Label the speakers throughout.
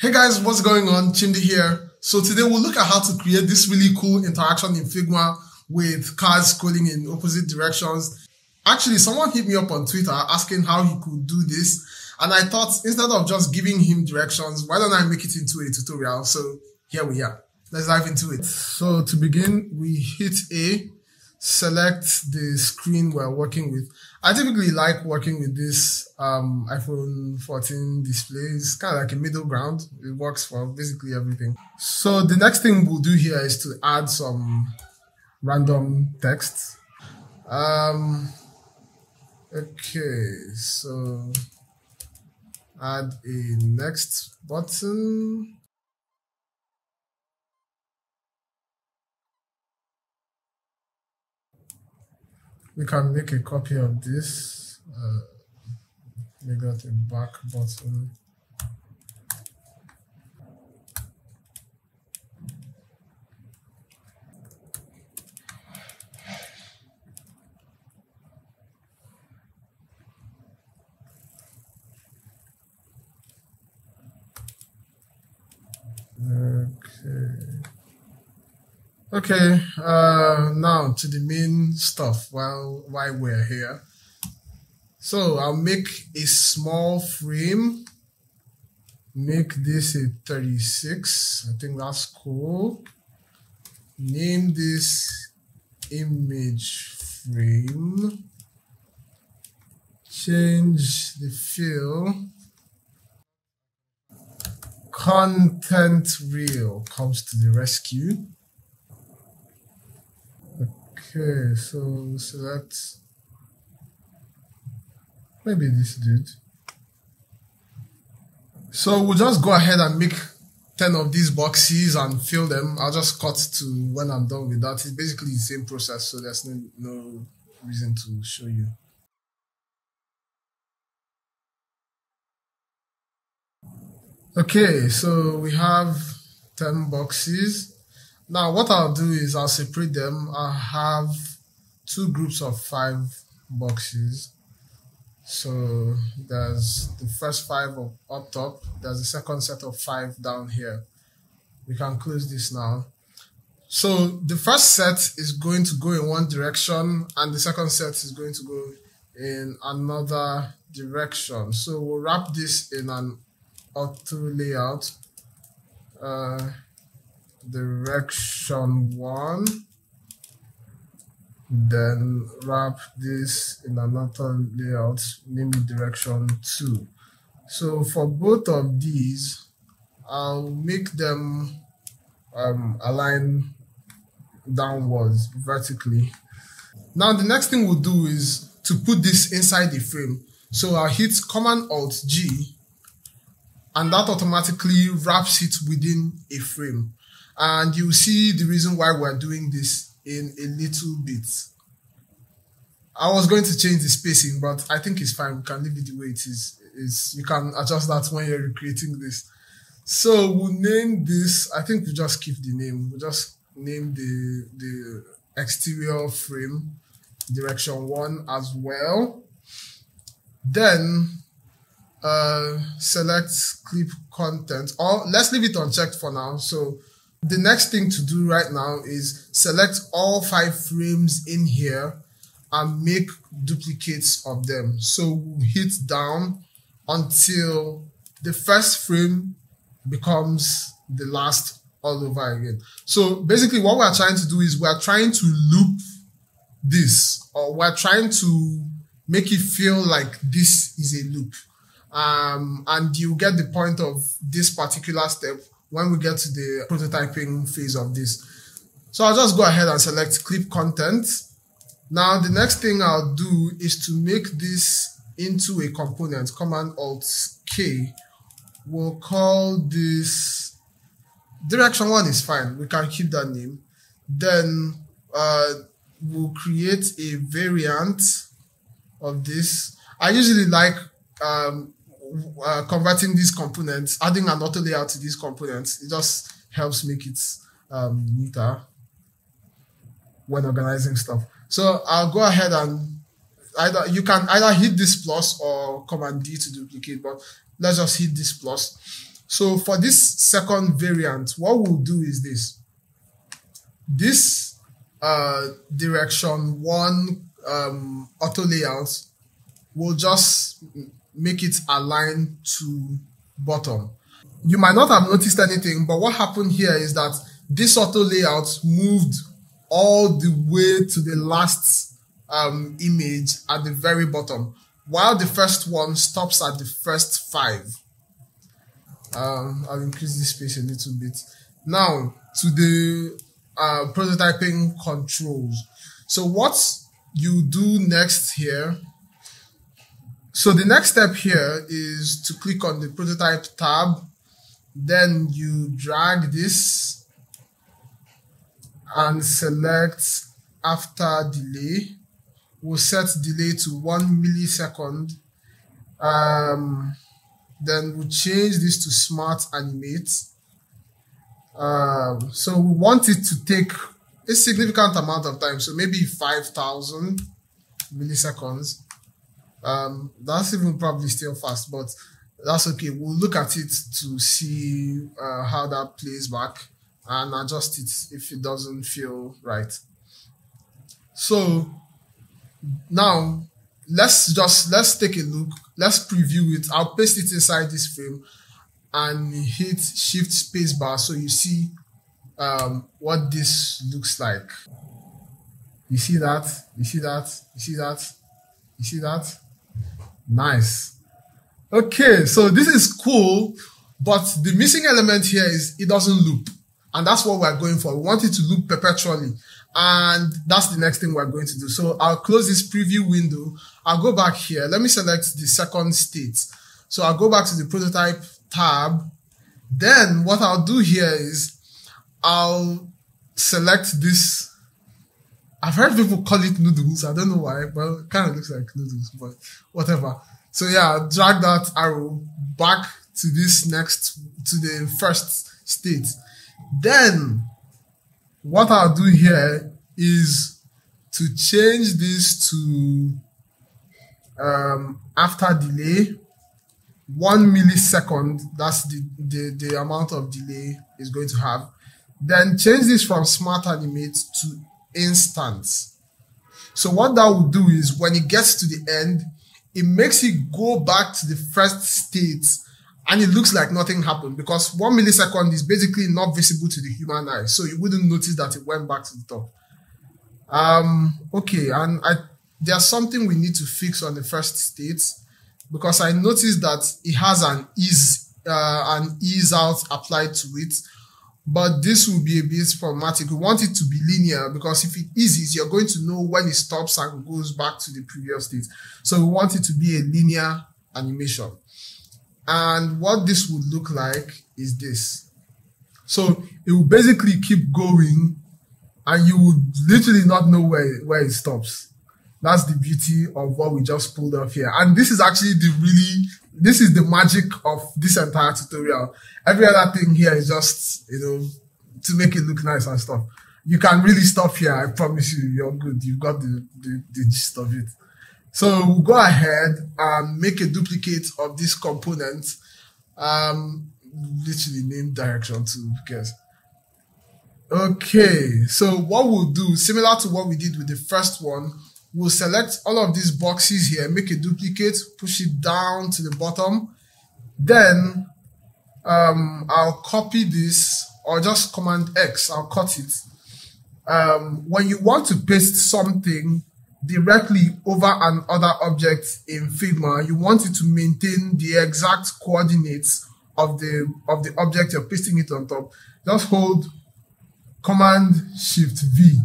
Speaker 1: Hey guys, what's going on? Chimdi here. So today we'll look at how to create this really cool interaction in Figma with cars scrolling in opposite directions. Actually, someone hit me up on Twitter asking how he could do this. And I thought instead of just giving him directions, why don't I make it into a tutorial? So here we are. Let's dive into it. So to begin, we hit A select the screen we're working with. I typically like working with this um, iPhone 14 display. It's kind of like a middle ground. It works for basically everything. So the next thing we'll do here is to add some random text. Um, okay, so add a next button. We can make a copy of this. Uh, we got a back button. Okay, uh, now to the main stuff while while we're here. So I'll make a small frame. Make this a 36. I think that's cool. Name this image frame. Change the fill. Content reel comes to the rescue. Okay, so select maybe this dude. So we'll just go ahead and make 10 of these boxes and fill them. I'll just cut to when I'm done with that. It's basically the same process, so there's no, no reason to show you. Okay, so we have 10 boxes. Now, what I'll do is I'll separate them. i have two groups of five boxes. So there's the first five up top. There's the second set of five down here. We can close this now. So the first set is going to go in one direction and the second set is going to go in another direction. So we'll wrap this in an auto layout. Uh, direction one. Then wrap this in another layout name it direction two. So for both of these i'll make them um, align downwards vertically. Now the next thing we'll do is to put this inside the frame. So i'll hit command alt g and that automatically wraps it within a frame and you see the reason why we're doing this in a little bit. I was going to change the spacing, but I think it's fine. We can leave it the way it is. Is you can adjust that when you're recreating this. So we'll name this. I think we'll just keep the name. We'll just name the the exterior frame direction one as well. Then uh, select clip content, or let's leave it unchecked for now. So the next thing to do right now is select all five frames in here and make duplicates of them. So hit down until the first frame becomes the last all over again. So basically what we're trying to do is we're trying to loop this or we're trying to make it feel like this is a loop. Um, and you get the point of this particular step when we get to the prototyping phase of this. So I'll just go ahead and select clip content. Now the next thing I'll do is to make this into a component, Command Alt K. We'll call this direction one is fine. We can keep that name. Then uh, we'll create a variant of this. I usually like um, uh, converting these components, adding an auto layout to these components, it just helps make it um, neater when organizing stuff. So I'll go ahead and either you can either hit this plus or command D to duplicate, but let's just hit this plus. So for this second variant, what we'll do is this. This uh, direction one um, auto layout will just make it align to bottom. You might not have noticed anything, but what happened here is that this auto layout moved all the way to the last um, image at the very bottom, while the first one stops at the first five. Um, I'll increase this space a little bit. Now to the uh, prototyping controls. So what you do next here so the next step here is to click on the prototype tab. Then you drag this and select after delay. We'll set delay to one millisecond. Um, then we'll change this to smart animate. Um, so we want it to take a significant amount of time. So maybe 5,000 milliseconds. Um, that's even probably still fast, but that's okay. We'll look at it to see uh, how that plays back and adjust it if it doesn't feel right. So now let's just let's take a look. Let's preview it. I'll paste it inside this frame and hit shift spacebar so you see um, what this looks like. You see that? You see that? You see that? You see that? Nice. Okay, so this is cool, but the missing element here is it doesn't loop. And that's what we're going for. We want it to loop perpetually. And that's the next thing we're going to do. So I'll close this preview window. I'll go back here. Let me select the second state. So I'll go back to the prototype tab. Then what I'll do here is I'll select this. I've heard people call it noodles. I don't know why, but it kind of looks like noodles, but whatever. So yeah, drag that arrow back to this next, to the first state. Then what I'll do here is to change this to um, after delay one millisecond that's the, the the amount of delay is going to have then change this from smart animate to instance. So what that will do is when it gets to the end it makes it go back to the first state and it looks like nothing happened because one millisecond is basically not visible to the human eye. So you wouldn't notice that it went back to the top. Um okay and i there's something we need to fix on the first state because I noticed that it has an ease uh, an ease out applied to it. But this will be a bit problematic. We want it to be linear because if it eases, you're going to know when it stops and goes back to the previous state. So we want it to be a linear animation. And what this would look like is this. So it will basically keep going and you would literally not know where, where it stops. That's the beauty of what we just pulled off here. And this is actually the really, this is the magic of this entire tutorial. Every other thing here is just, you know, to make it look nice and stuff. You can really stop here. I promise you, you're good. You've got the, the, the gist of it. So we'll go ahead and make a duplicate of this component. Um, literally name direction too, because Okay, so what we'll do, similar to what we did with the first one, we'll select all of these boxes here, make a duplicate, push it down to the bottom. Then um, I'll copy this or just command X, I'll cut it. Um, when you want to paste something directly over another object in Figma, you want it to maintain the exact coordinates of the of the object you're pasting it on top. Just hold Command Shift V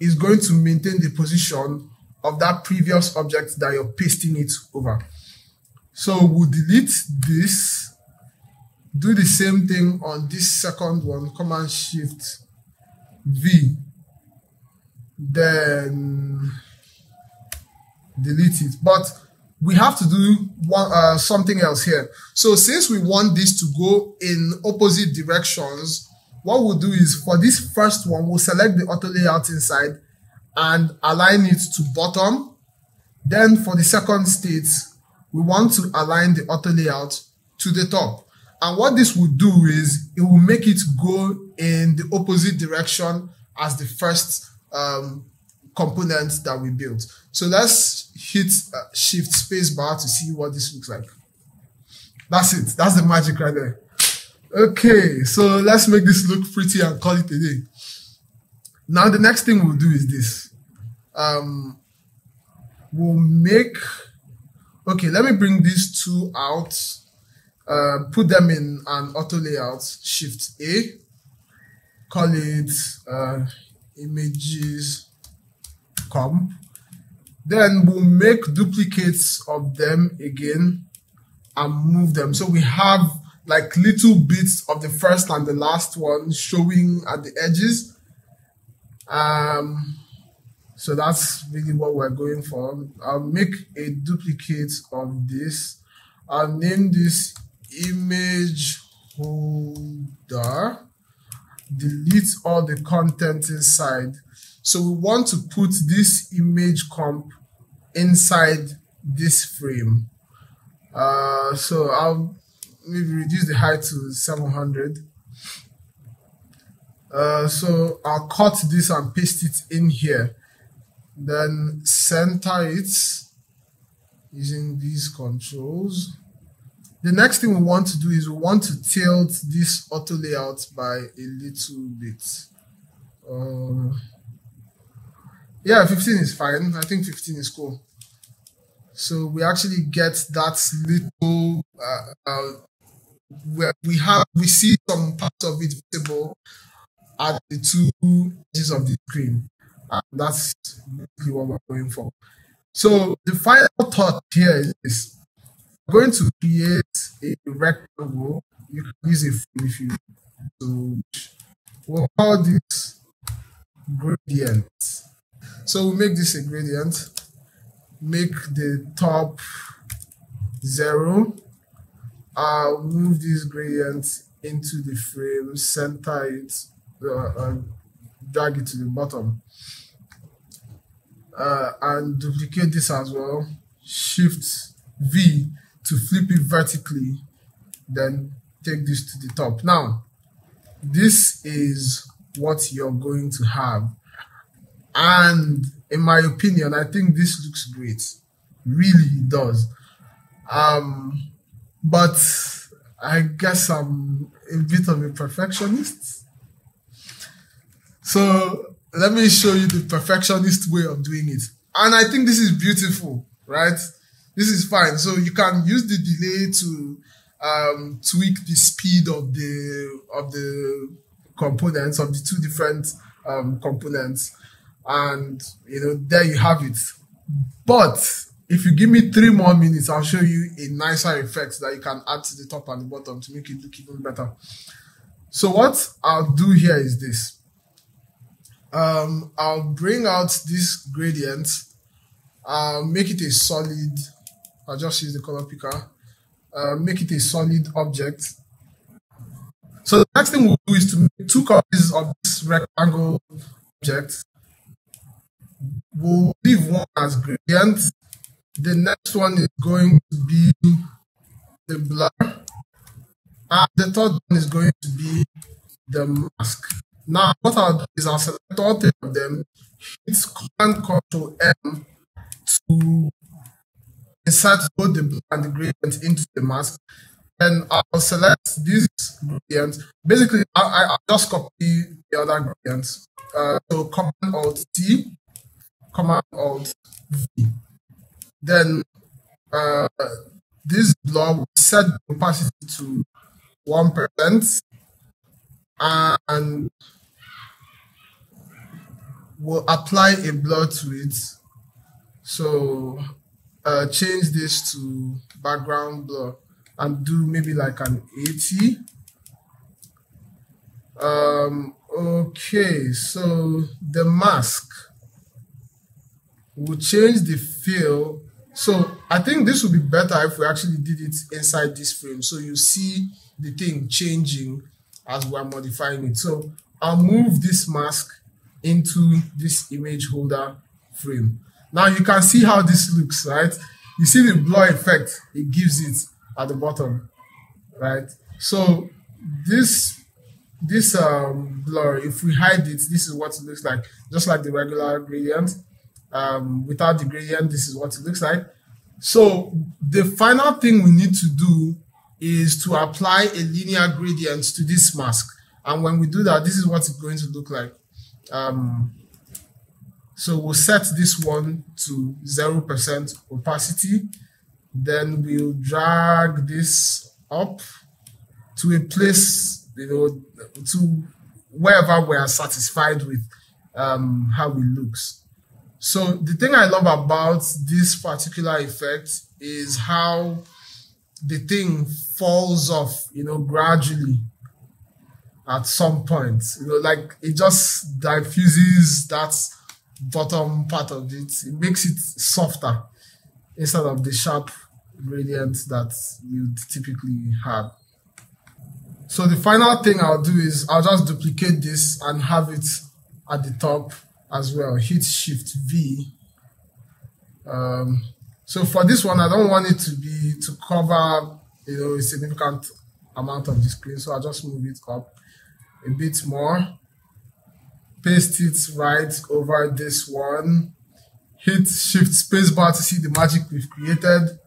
Speaker 1: is going to maintain the position of that previous object that you're pasting it over. So we'll delete this, do the same thing on this second one, Command Shift V, then delete it. But we have to do one, uh, something else here. So since we want this to go in opposite directions, what we'll do is for this first one, we'll select the auto layout inside and align it to bottom. Then for the second state, we want to align the auto layout to the top. And what this will do is it will make it go in the opposite direction as the first um, component that we built. So let's hit uh, shift space bar to see what this looks like. That's it. That's the magic right there. Okay, so let's make this look pretty and call it a day. Now the next thing we'll do is this. Um, we'll make, okay, let me bring these two out, uh, put them in an auto layout, shift A, call it uh, images comp. Then we'll make duplicates of them again and move them. So we have like little bits of the first and the last one showing at the edges. Um, so that's really what we're going for. I'll make a duplicate of this. I'll name this image holder. Delete all the content inside. So we want to put this image comp inside this frame. Uh, so I'll maybe reduce the height to 700. Uh, so I'll cut this and paste it in here. Then center it using these controls. The next thing we want to do is we want to tilt this auto layout by a little bit. Uh, yeah, 15 is fine. I think 15 is cool. So we actually get that little uh, uh, we have we see some parts of it visible at the two edges of the screen. And that's basically what we're going for. So the final thought here is we're going to create a rectangle. You can use if you so we'll call this gradient. So we'll make this a gradient, make the top zero. I'll move this gradient into the frame, center it, uh, drag it to the bottom. Uh, and duplicate this as well. Shift V to flip it vertically, then take this to the top. Now, this is what you're going to have. And in my opinion, I think this looks great. Really, it does. Um, but I guess I'm a bit of a perfectionist. So let me show you the perfectionist way of doing it. And I think this is beautiful, right? This is fine. So you can use the delay to um, tweak the speed of the of the components of the two different um, components, and you know there you have it. But if you give me three more minutes, I'll show you a nicer effect that you can add to the top and the bottom to make it look even better. So what I'll do here is this um, I'll bring out this gradient, I'll make it a solid, I'll just use the color picker, uh, make it a solid object. So the next thing we'll do is to make two copies of this rectangle object. We'll leave one as gradient. The next one is going to be the blur. And the third one is going to be the mask. Now, what I'll do is I'll select all three of them, hit Command Control M to insert both the blue and the gradient into the mask. Then I'll select this gradient. Basically, I, just copy the other gradients. Uh, so Command Alt T, Command Alt V. Then uh, this block will set the opacity to 1% and we'll apply a blur to it. So uh, change this to background blur and do maybe like an 80. Um, okay, so the mask will change the fill. So I think this would be better if we actually did it inside this frame. So you see the thing changing as we're modifying it. So I'll move this mask into this image holder frame. Now you can see how this looks, right? You see the blur effect it gives it at the bottom, right? So this this um, blur, if we hide it, this is what it looks like, just like the regular gradient. Um, without the gradient, this is what it looks like. So the final thing we need to do is to apply a linear gradient to this mask. And when we do that, this is what it's going to look like. Um, so we'll set this one to 0% opacity. Then we'll drag this up to a place, you know, to wherever we are satisfied with um, how it looks. So the thing I love about this particular effect is how the thing falls off, you know, gradually at some point. You know, like it just diffuses that bottom part of it. It makes it softer instead of the sharp gradient that you'd typically have. So the final thing I'll do is I'll just duplicate this and have it at the top as well. Hit Shift V. Um, so for this one, I don't want it to be to cover you know a significant amount of the screen. So I'll just move it up a bit more. Paste it right over this one. Hit Shift Spacebar to see the magic we've created.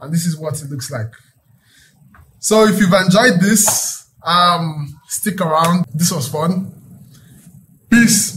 Speaker 1: And this is what it looks like. So if you've enjoyed this, um, stick around. This was fun. Peace.